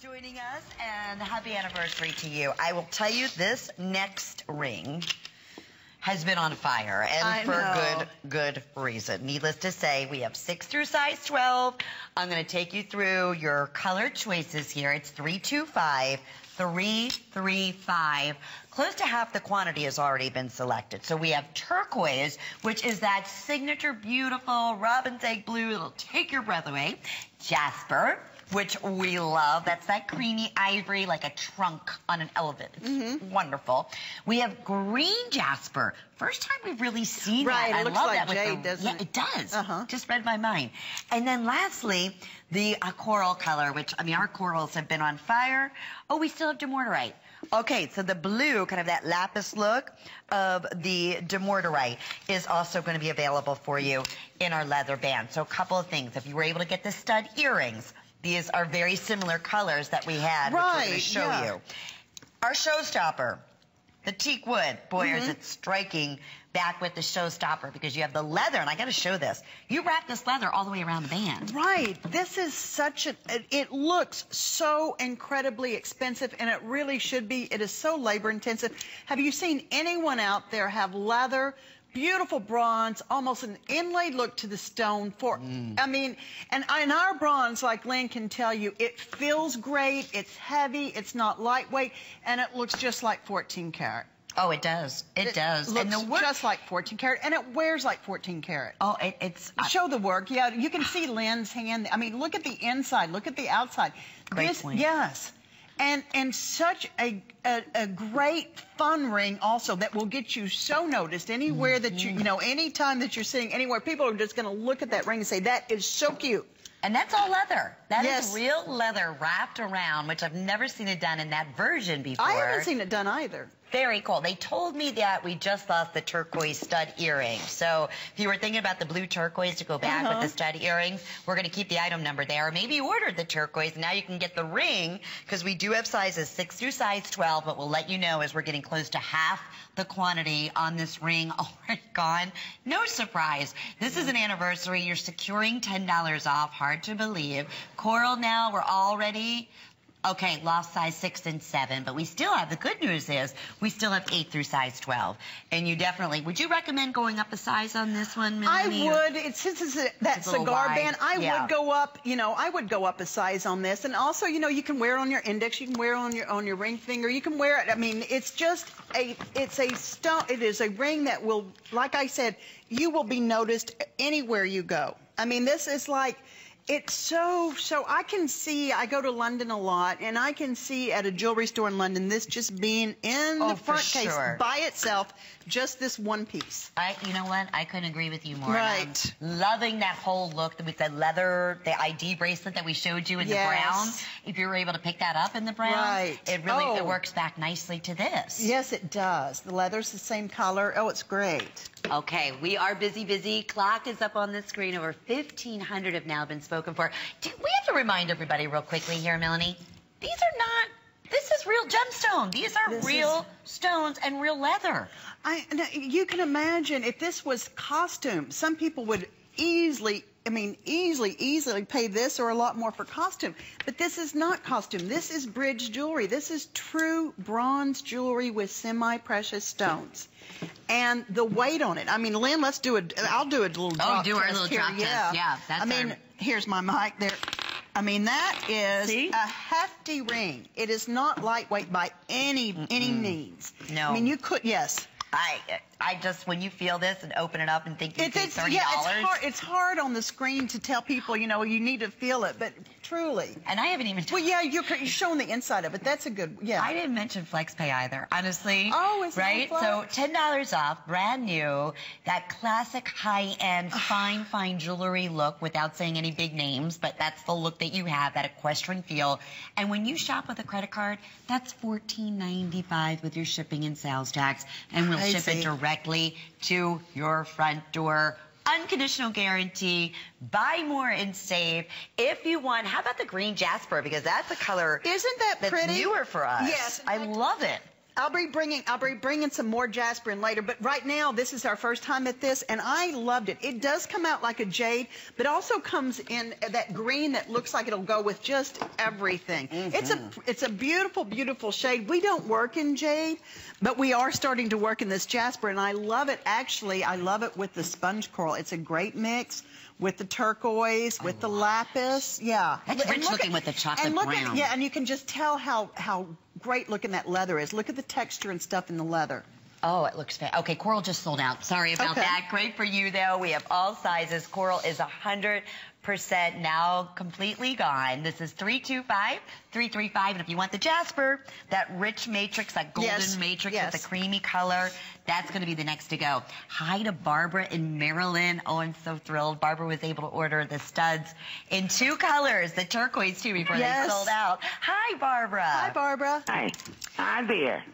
joining us and happy anniversary to you. I will tell you this next ring has been on fire and I for know. good good reason. Needless to say, we have 6 through size 12. I'm going to take you through your color choices here. It's 325 335. Close to half the quantity has already been selected. So we have turquoise, which is that signature beautiful robin's egg blue. It'll take your breath away. Jasper, which we love. That's that creamy ivory like a trunk on an elephant. It's Mm-hmm. wonderful. We have green jasper. First time we've really seen Right, that. it I looks love like that with jade, the, doesn't yeah, it? it does. Uh-huh. Just read my mind. And then lastly, the uh, coral color, which, I mean, our corals have been on fire. Oh, we still have dumortierite. Okay, so the blue, kind of that lapis look of the dumortierite is also going to be available for you in our leather band. So a couple of things. If you were able to get the stud earrings, these are very similar colors that we had, which we're going to show yeah. you. Our showstopper, the teak wood. Boy, Mm-hmm. is it striking back with the showstopper because you have the leather, and I got to show this. You wrap this leather all the way around the band. Right. This is such a, it looks so incredibly expensive and it really should be. It is so labor intensive. Have you seen anyone out there have leather, beautiful bronze, almost an inlaid look to the stone for, mm. I mean, and in our bronze, like Lynn can tell you, it feels great, it's heavy, it's not lightweight, and it looks just like 14 karat. Oh, it does. It, does. Looks and the work. just like 14 karat, and it wears like 14 karat. oh, it, it's. Show the work. Yeah, you can see Lynn's hand. I mean, look at the inside. Look at the outside. Great this, point. Yes. And and such a, a a great fun ring also that will get you so noticed anywhere that you you mm-hmm. know anytime that you're sitting anywhere people are just going to look at that ring and say that is so cute. and that's all leather. That is Yes. real leather wrapped around, which I've never seen it done in that version before. I haven't seen it done either. Very cool. They told me that we just lost the turquoise stud earring. So if you were thinking about the blue turquoise to go back Uh-huh. with the stud earrings, we're going to keep the item number there. Or maybe you ordered the turquoise and now you can get the ring because we do have sizes 6 through size 12, but we'll let you know as we're getting close to half the quantity on this ring already gone. No surprise. This is an anniversary. You're securing $10 off. Hard to believe. Coral now, we're already Okay, lost size 6 and 7, but we still have, the good news is, we still have 8 through size 12. And you definitely, would you recommend going up a size on this one, I Melanie? or- would. It, since it's a, that It's cigar band, I Yeah. would go up. You know, I would go up a size on this, and also, you know, you can wear it on your index, you can wear it on your on your ring finger, you can wear it. I mean, it's just a it's a stone. It is a ring that will, like I said, you will be noticed anywhere you go. I mean, this is like. It's so so I can see I go to London a lot and I can see at a jewelry store in London this just being in Oh, the front case by itself just this one piece. I, you know what? I couldn't agree with you more. Right. I'm loving that whole look with the leather, the ID bracelet that we showed you in Yes. the brown. If you were able to pick that up in the brown, Right. it really Oh. it works back nicely to this. Yes, it does. The leather's the same color. Oh, it's great. Okay, we are busy, busy. Clock is up on the screen. Over 1,500 have now been spoken for. Do we have to remind everybody real quickly here, Melanie? These are not. This is real gemstone. These are This real stones and real leather. I, now, you can imagine if this was costume, some people would easily, I mean, easily, easily pay this or a lot more for costume. But this is not costume. This is bridge jewelry. This is true bronze jewelry with semi-precious stones. And the weight on it. I mean, Lynn, let's do a, I'll do a little oh, drop Oh, do our test little here. drop test. yeah. Yeah, that's I mean, our- here's my mic there. I mean, that is See? a hefty ring. It is not lightweight by any any means. No. I mean, you could, yes. I I just when you feel this and open it up and think you It's, paid it's, thirty yeah, it's dollars. hard, it's hard on the screen to tell people, you know, you need to feel it, but truly. and I haven't even. Well, yeah, you're, you're showing the inside of it. That's a good, yeah. I didn't mention FlexPay either, honestly. Oh, is right? So ten dollars off, brand new, that classic high-end, fine, fine jewelry look without saying any big names, but that's the look that you have, that equestrian feel. And when you shop with a credit card, that's fourteen ninety-five with your shipping and sales tax, and we'll ship it directly to your front door. Unconditional guarantee. Buy more and save. If you want, how about the green jasper? Because that's a color Isn't that that's pretty? newer for us. Yes. I fact, love it. I'll be bringing I'll be bringing some more jasper in later, but right now this is our first time at this, and I loved it. It does come out like a jade, but also comes in that green that looks like it'll go with just everything. Mm-hmm. It's a it's a beautiful, beautiful shade. We don't work in jade, but we are starting to work in this jasper, and I love it. Actually, I love it with the sponge coral. It's a great mix with the turquoise, with the lapis. Yeah. That's rich looking at, with the chocolate and look brown. At, yeah, and you can just tell how, how great looking that leather is. Look at the texture and stuff in the leather. Oh, it looks fantastic. Okay, coral just sold out. Sorry about okay. that. Great for you, though. We have all sizes. Coral is 100% now completely gone. This is 325 335 And if you want the Jasper, that rich matrix, that golden yes. matrix yes. with the creamy color, that's going to be the next to go. Hi to Barbara in Maryland. Oh, I'm so thrilled. Barbara was able to order the studs in two colors, the turquoise too, before yes. they sold out. Hi, Barbara. Hi, Barbara. Hi. Hi there.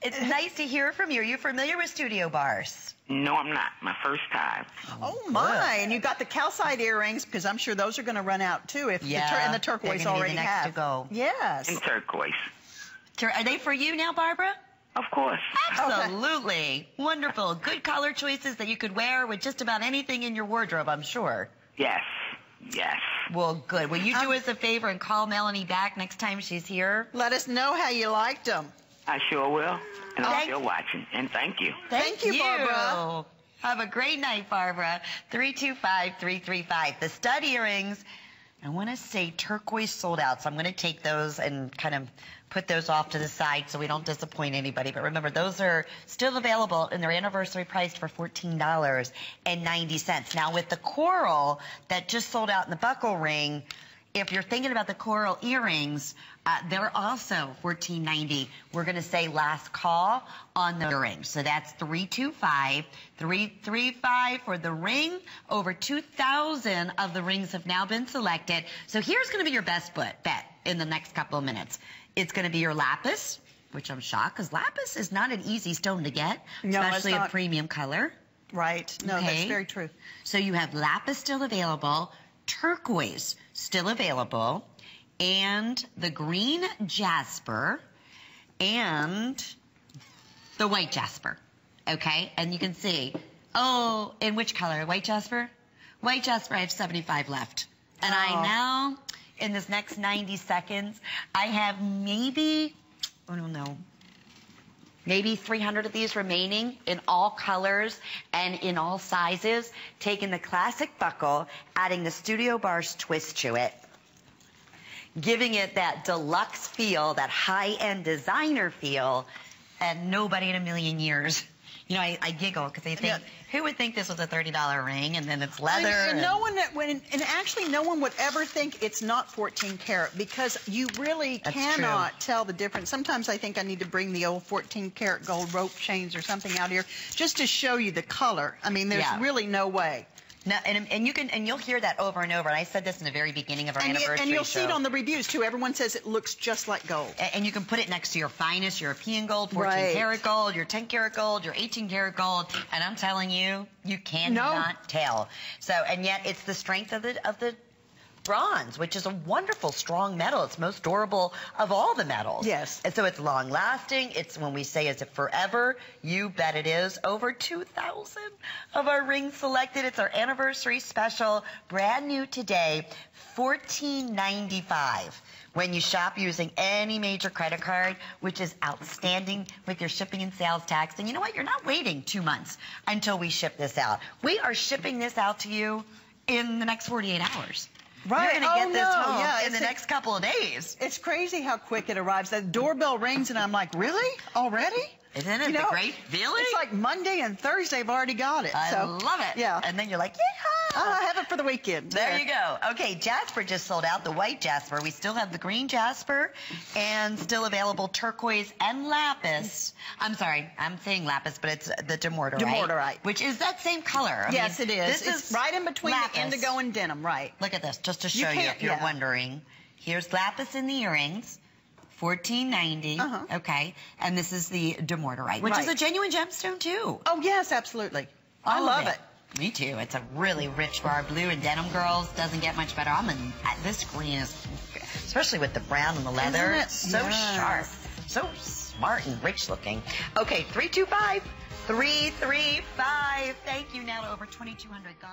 It's nice to hear from you. Are you familiar with Studio Barse? No, I'm not. My first time. Oh, oh my! And you got the calcite earrings because I'm sure those are going to run out too if yeah, the tur- and the turquoise already the have. To go. Yes. And turquoise. Are they for you now, Barbara? Of course. Absolutely. Okay. Wonderful. Good color choices that you could wear with just about anything in your wardrobe, I'm sure. Yes. Yes. Well, good. Will you do um, us a favor and call Melanie back next time she's here? Let us know how you liked them. I sure will. And I'm still watching. And thank you. Thank, thank you, Barbara. Have a great night, Barbara. 325-335. The stud earrings, I want to say turquoise sold out, so I'm going to take those and kind of put those off to the side so we don't disappoint anybody. But remember, those are still available and they're anniversary priced for $14.90. Now, with the coral that just sold out in the buckle ring, if you're thinking about the coral earrings, uh, they're also $14.90. We're going to say last call on the earrings. So that's 325 335 for the ring. Over 2,000 of the rings have now been selected. So here's going to be your best bet in the next couple of minutes. It's going to be your lapis, which I'm shocked because lapis is not an easy stone to get, no, especially a premium color. Right. No, okay. that's very true. So you have lapis still available turquoise still available, and the green jasper, and the white jasper. Okay? And you can see, oh, in which color? White jasper? White jasper, I have 75 left. And oh. I now, in this next 90 seconds, I have maybe, I don't know, maybe 300 of these remaining in all colors and in all sizes, taking the classic buckle, adding the Studio Barse twist to it, giving it that deluxe feel, that high-end designer feel, and nobody in a million years you know, I, I giggle because I think, yeah. who would think this was a $30 ring and then it's leather? And, and, no one, when, and actually no one would ever think it's not 14 karat because you really cannot true. tell the difference. Sometimes I think I need to bring the old 14 karat gold rope chains or something out here just to show you the color. I mean, there's yeah. really no way. No, and, and you can and you'll hear that over and over. And I said this in the very beginning of our and anniversary you, And you'll show. see it on the reviews too. Everyone says it looks just like gold. And, and you can put it next to your finest European gold, 14 right. karat gold, your 10 karat gold, your 18 karat gold. And I'm telling you, you cannot no. tell. So, and yet it's the strength of the of the bronze, which is a wonderful, strong metal. It's most durable of all the metals. Yes. And so it's long lasting. It's when we say is it forever, you bet it is. Over 2,000 of our rings selected. It's our anniversary special, brand new today, $14.95 when you shop using any major credit card, which is outstanding with your shipping and sales tax. And you know what? You're not waiting two months until we ship this out. We are shipping this out to you in the next 48 hours. Right. You're going to oh, get this no. home yeah, in the next couple of days. It's crazy how quick it arrives. The doorbell rings, and I'm like, really? Already? Isn't it you know, great feeling? It's like Monday and Thursday I've already got it. I so, love it. Yeah. And then you're like, yeah. I have it for the weekend. There yeah. you go. Okay, Jasper just sold out, the white Jasper. We still have the green Jasper and still available turquoise and lapis. I'm sorry, I'm saying lapis, but it's the dumortierite. Dumortierite. Which is that same color. I yes, mean, it is. This it's is right in between lapis. the indigo and denim, right. Look at this, just to show you, you if you're yeah. wondering. Here's lapis in the earrings. Fourteen ninety. Uh-huh. Okay, and this is the dumortierite, which right. is a genuine gemstone too. Oh yes, absolutely. I love it. it. Me too. It's a really rich bar blue and denim girls. Doesn't get much better. I'm in, this green is, especially with the brown and the leather, Isn't it? so yes. sharp, so smart and rich looking. Okay, 325 335. Thank you. Now to over 2,200 gone.